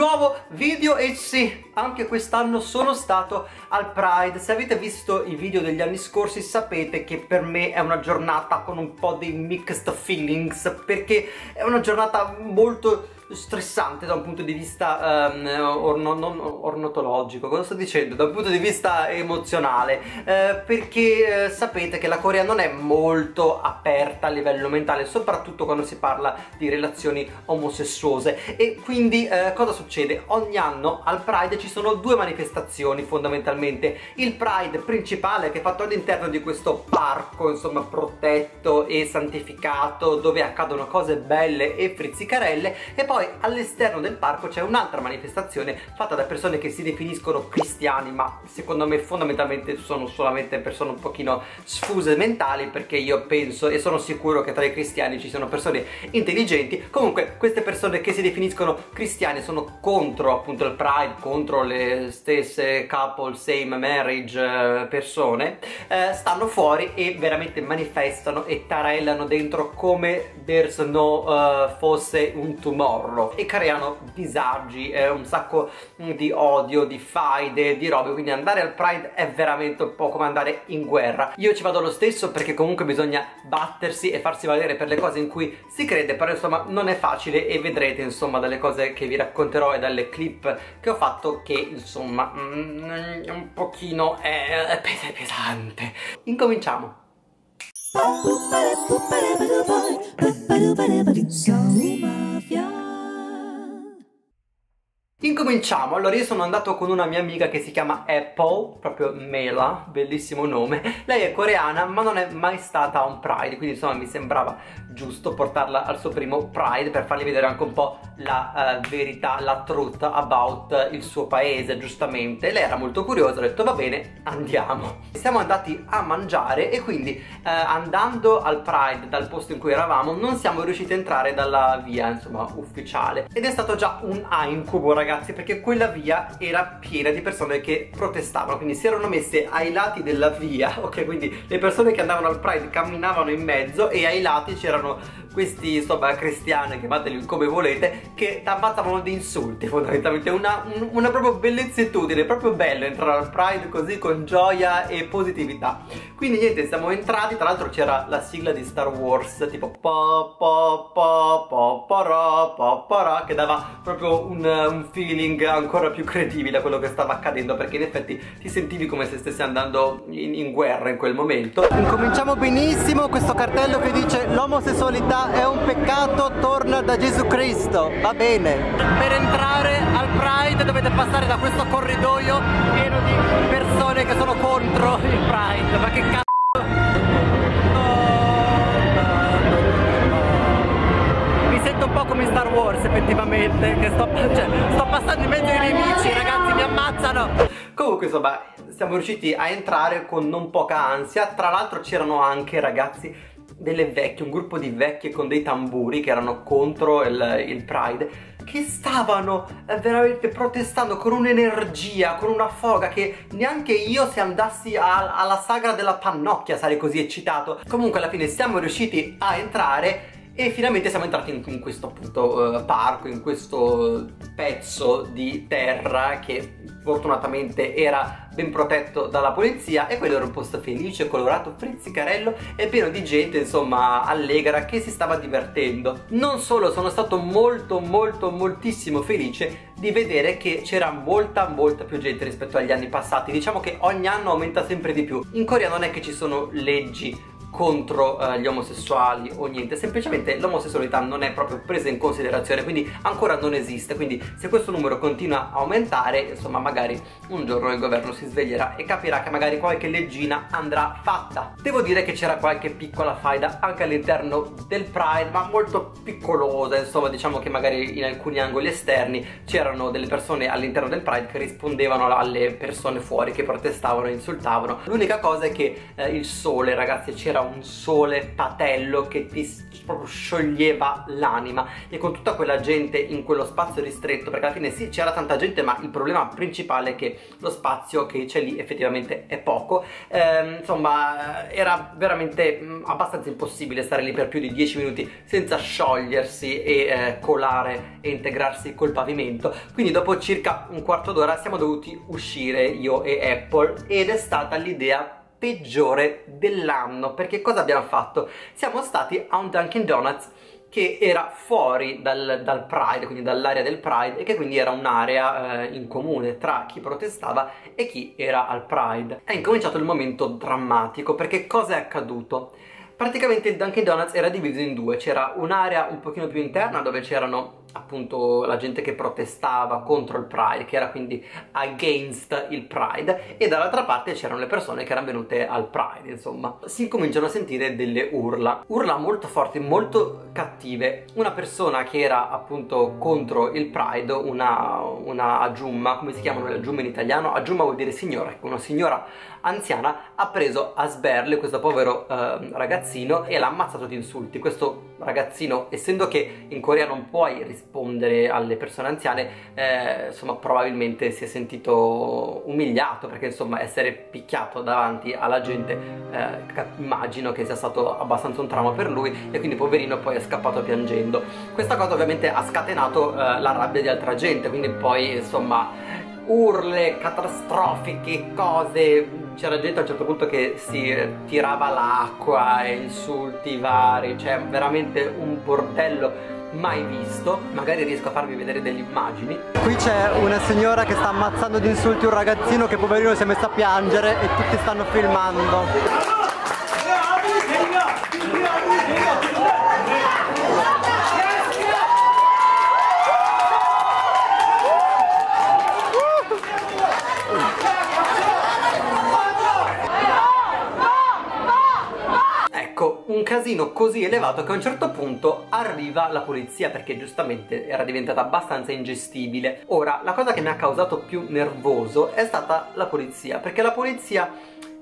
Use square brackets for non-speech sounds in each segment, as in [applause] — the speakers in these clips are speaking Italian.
nuovo video e sì, anche quest'anno sono stato al Pride. Se avete visto i video degli anni scorsi sapete che per me è una giornata con un po' di mixed feelings perché è una giornata molto stressante da un punto di vista um, orno, non ornitologico, cosa sto dicendo? Da un punto di vista emozionale, eh, perché eh, sapete che la Corea non è molto aperta a livello mentale, soprattutto quando si parla di relazioni omosessuose e quindi eh, cosa succede? Ogni anno al Pride ci sono due manifestazioni fondamentalmente, il Pride principale che è fatto all'interno di questo parco insomma protetto e santificato dove accadono cose belle e frizzicarelle e poi poi all'esterno del parco c'è un'altra manifestazione fatta da persone che si definiscono cristiani ma secondo me fondamentalmente sono solamente persone un pochino sfuse mentali perché io penso e sono sicuro che tra i cristiani ci sono persone intelligenti. Comunque queste persone che si definiscono cristiani sono contro appunto il pride contro le stesse couple same marriage eh, persone eh, stanno fuori e veramente manifestano e tarellano dentro come there's no uh, fosse un tomorrow horror e creano disagi, eh, un sacco di odio, di faide, di robe, quindi andare al Pride è veramente un po' come andare in guerra. Io ci vado lo stesso perché comunque bisogna battersi e farsi valere per le cose in cui si crede, però insomma non è facile e vedrete insomma dalle cose che vi racconterò e dalle clip che ho fatto che insomma mm, un pochino è, pesante. Incominciamo. So mafia Incominciamo, allora io sono andato con una mia amica che si chiama Apple, proprio Mela, bellissimo nome. Lei è coreana ma non è mai stata a un Pride, quindi insomma mi sembrava giusto portarla al suo primo Pride per fargli vedere anche un po' la uh, verità, la truth about il suo paese, giustamente. Lei era molto curiosa, ho detto va bene, andiamo. Siamo andati a mangiare e quindi uh, andando al Pride dal posto in cui eravamo non siamo riusciti a entrare dalla via, insomma, ufficiale. Ed è stato già un incubo ragazzi ragazzi perché quella via era piena di persone che protestavano. Quindi si erano messe ai lati della via [laughs] ok? Quindi le persone che andavano al Pride camminavano in mezzo e ai lati c'erano questi insomma cristiani chiamateli come volete che ammazzavano di insulti fondamentalmente. Una, un, una proprio bellezzitudine proprio bello entrare al Pride così con gioia e positività. Quindi niente siamo entrati tra l'altro c'era la sigla di Star Wars tipo po po po po po po po che dava proprio un, un feeling ancora più credibile a quello che stava accadendo perché in effetti ti sentivi come se stessi andando in, in guerra in quel momento. Incominciamo benissimo questo cartello che dice l'omosessualità è un peccato, torna da Gesù Cristo, va bene. Per entrare al Pride dovete passare da questo corridoio pieno di persone che sono contro il Pride, ma che cazzo... Mi sento un po' come in Star Wars effettivamente, che sto, cioè, sto passando in mezzo ai nemici, ragazzi mi ammazzano! Comunque insomma siamo riusciti a entrare con non poca ansia, tra l'altro c'erano anche ragazzi delle vecchie, un gruppo di vecchie con dei tamburi che erano contro il, il Pride che stavano eh, veramente protestando con un'energia, con una foga che neanche io se andassi a, alla sagra della pannocchia sarei così eccitato. Comunque alla fine siamo riusciti a entrare e finalmente siamo entrati in, in questo appunto uh, parco, in questo pezzo di terra che fortunatamente era ben protetto dalla polizia e quello era un posto felice, colorato, frizzicarello e pieno di gente insomma allegra che si stava divertendo. Non solo, sono stato molto molto moltissimo felice di vedere che c'era molta molta più gente rispetto agli anni passati diciamo che ogni anno aumenta sempre di più in Corea non è che ci sono leggi contro uh, gli omosessuali o niente. Semplicemente l'omosessualità non è proprio presa in considerazione quindi ancora non esiste. Quindi se questo numero continua a aumentare insomma magari un giorno il governo si sveglierà e capirà che magari qualche leggina andrà fatta. Devo dire che c'era qualche piccola faida anche all'interno del Pride ma molto piccolosa. Insomma diciamo che magari in alcuni angoli esterni c'erano delle persone all'interno del Pride che rispondevano alle persone fuori che protestavano e insultavano. L'unica cosa è che eh, il sole ragazzi c'era c'era un sole patello che ti proprio scioglieva l'anima. E con tutta quella gente in quello spazio ristretto perché alla fine sì c'era tanta gente ma il problema principale è che lo spazio che c'è lì effettivamente è poco. Eh, insomma era veramente mm, abbastanza impossibile stare lì per più di 10 minuti senza sciogliersi e eh, colare e integrarsi col pavimento. Quindi dopo circa un quarto d'ora siamo dovuti uscire io e Apple ed è stata l'idea peggiore dell'anno perché cosa abbiamo fatto? Siamo stati a un Dunkin' Donuts che era fuori dal, dal Pride, quindi dall'area del Pride e che quindi era un'area eh, in comune tra chi protestava e chi era al Pride. È incominciato il momento drammatico perché cosa è accaduto? Praticamente il Dunkin' Donuts era diviso in due, c'era un'area un pochino più interna dove c'erano appunto la gente che protestava contro il Pride, che era quindi against il Pride, e dall'altra parte c'erano le persone che erano venute al Pride, insomma. Si incominciano a sentire delle urla, urla molto forti, molto cattive. Una persona che era appunto contro il Pride, una, una aggiumma, come si chiamano le aggiumme in italiano? Aggiumma vuol dire signora, ecco, una signora anziana ha preso a sberle questo povero eh, ragazzino e l'ha ammazzato di insulti. Questo ragazzino, essendo che in Corea non puoi rispondere alle persone anziane, eh, insomma probabilmente si è sentito umiliato perché insomma essere picchiato davanti alla gente eh, immagino che sia stato abbastanza un trauma per lui e quindi poverino poi è scappato piangendo. Questa cosa ovviamente ha scatenato eh, la rabbia di altra gente, quindi poi insomma urle catastrofiche, cose. C'era gente a un certo punto che si tirava l'acqua e insulti vari, cioè veramente un bordello mai visto. Magari riesco a farvi vedere delle immagini. Qui c'è una signora che sta ammazzando di insulti un ragazzino che poverino si è messo a piangere e tutti stanno filmando un casino così elevato che a un certo punto arriva la polizia perché giustamente era diventata abbastanza ingestibile. Ora, la cosa che mi ha causato più nervoso è stata la polizia, perché la polizia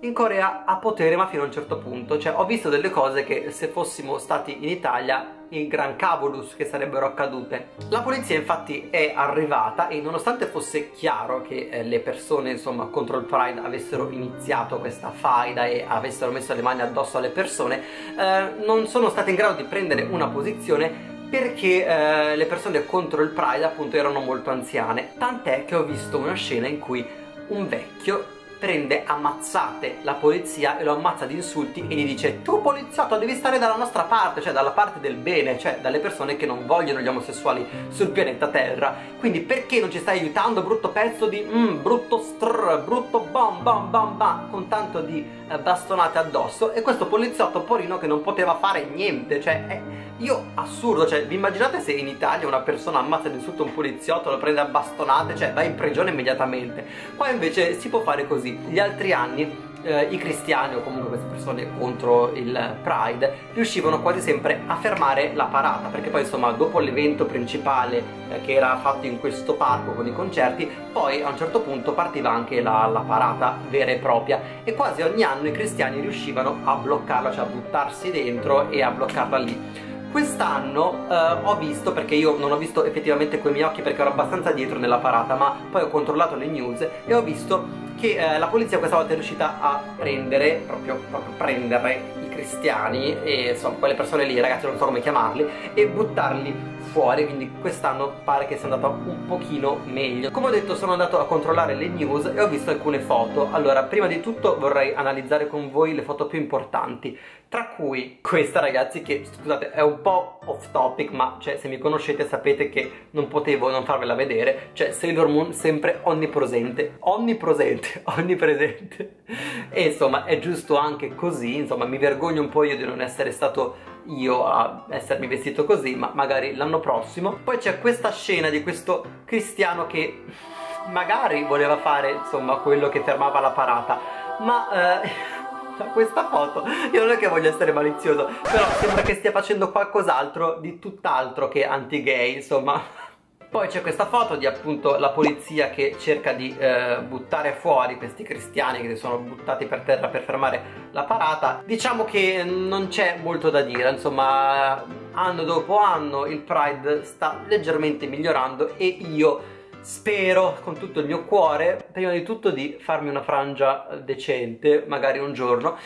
in Corea ha potere ma fino a un certo punto, cioè ho visto delle cose che se fossimo stati in Italia gran cavolus che sarebbero accadute. La polizia infatti è arrivata e nonostante fosse chiaro che eh, le persone insomma contro il Pride avessero iniziato questa faida e avessero messo le mani addosso alle persone, eh, non sono state in grado di prendere una posizione perché eh, le persone contro il Pride appunto erano molto anziane, tant'è che ho visto una scena in cui un vecchio prende ammazzate la polizia e lo ammazza di insulti e gli dice tu poliziotto devi stare dalla nostra parte, cioè dalla parte del bene, cioè dalle persone che non vogliono gli omosessuali sul pianeta Terra. Quindi perché non ci stai aiutando brutto pezzo di mm, brutto strr, brutto bam bam bam bam con tanto di eh, bastonate addosso e questo poliziotto porino che non poteva fare niente, cioè è io assurdo, cioè vi immaginate se in Italia una persona ammazza di insulto un poliziotto, lo prende a bastonate, cioè va in prigione immediatamente. Qua invece si può fare così. Gli altri anni eh, i cristiani o comunque queste persone contro il Pride riuscivano quasi sempre a fermare la parata perché poi insomma dopo l'evento principale eh, che era fatto in questo parco con i concerti poi a un certo punto partiva anche la, la, parata vera e propria e quasi ogni anno i cristiani riuscivano a bloccarla cioè a buttarsi dentro e a bloccarla lì Quest'anno eh, ho visto, perché io non ho visto effettivamente coi miei occhi perché ero abbastanza dietro nella parata, ma poi ho controllato le news e ho visto che eh, la polizia questa volta è riuscita a prendere, proprio, proprio prendere i cristiani e insomma quelle persone lì, ragazzi non so come chiamarli, e buttarli fuori, quindi quest'anno pare che sia andata un pochino meglio. Come ho detto sono andato a controllare le news e ho visto alcune foto. Allora, prima di tutto vorrei analizzare con voi le foto più importanti, tra cui questa ragazzi che, scusate, è un po' off topic, ma cioè se mi conoscete sapete che non potevo non farvela vedere, cioè Sailor Moon sempre onnipresente, onnipresente, [laughs] onnipresente. E insomma, è giusto anche così, insomma, mi vergogno un po' io di non essere stato io a essermi vestito così, ma magari l'anno prossimo. Poi c'è questa scena di questo cristiano che magari voleva fare, insomma, quello che fermava la parata, ma... Eh, [laughs] questa foto io non è che voglio essere malizioso però sembra che stia facendo qualcos'altro di tutt'altro che anti-gay insomma Poi c'è questa foto di appunto la polizia che cerca di eh, buttare fuori questi cristiani che si sono buttati per terra per fermare la parata. Diciamo che non c'è molto da dire, insomma, anno dopo anno il Pride sta leggermente migliorando e io spero con tutto il mio cuore, prima di tutto, di farmi una frangia decente, magari un giorno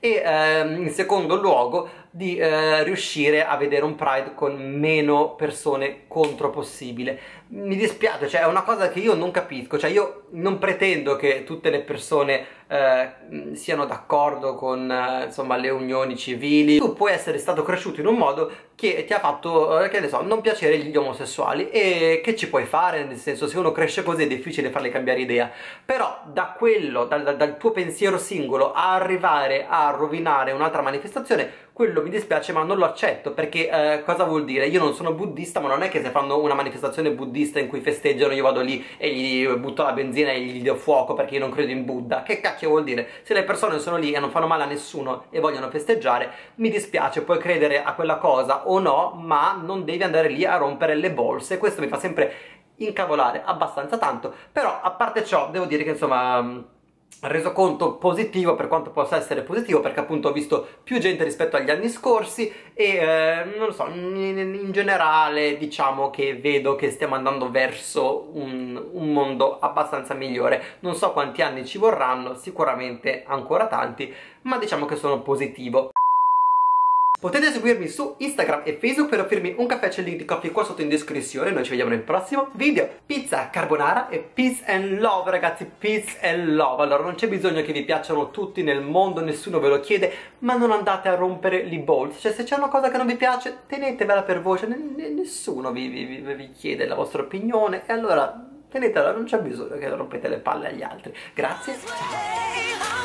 e ehm, in secondo luogo di eh, riuscire a vedere un Pride con meno persone contro possibile. Mi dispiace, cioè è una cosa che io non capisco, cioè io non pretendo che tutte le persone eh, siano d'accordo con eh, insomma le unioni civili. Tu puoi essere stato cresciuto in un modo che ti ha fatto, eh, che ne so, non piacere gli omosessuali. E che ci puoi fare, nel senso se uno cresce così è difficile farle cambiare idea, però da quello, dal, dal tuo pensiero singolo a arrivare a rovinare un'altra manifestazione quello mi dispiace ma non lo accetto perché eh, cosa vuol dire? Io non sono buddista ma non è che se fanno una manifestazione buddista in cui festeggiano io vado lì e gli butto la benzina e gli do fuoco perché io non credo in Buddha che cacchio vuol dire? Se le persone sono lì e non fanno male a nessuno e vogliono festeggiare mi dispiace, puoi credere a quella cosa o no ma non devi andare lì a rompere le bolse questo mi fa sempre incavolare abbastanza tanto però a parte ciò devo dire che insomma resoconto positivo per quanto possa essere positivo perché appunto ho visto più gente rispetto agli anni scorsi e eh, non lo so in, in, generale diciamo che vedo che stiamo andando verso un, un, mondo abbastanza migliore. Non so quanti anni ci vorranno sicuramente ancora tanti ma diciamo che sono positivo Potete seguirmi su Instagram e Facebook per offrirmi un caffè, c'è il link di coffee qua sotto in descrizione. Noi ci vediamo nel prossimo video. Pizza carbonara e peace and love, ragazzi, peace and love. Allora, non c'è bisogno che vi piacciono tutti nel mondo, nessuno ve lo chiede, ma non andate a rompere i balls. Cioè, se c'è una cosa che non vi piace, tenetevela per voi, cioè, nessuno vi, vi, vi, vi chiede la vostra opinione e allora tenetela, non c'è bisogno che rompete le palle agli altri. Grazie, ciao.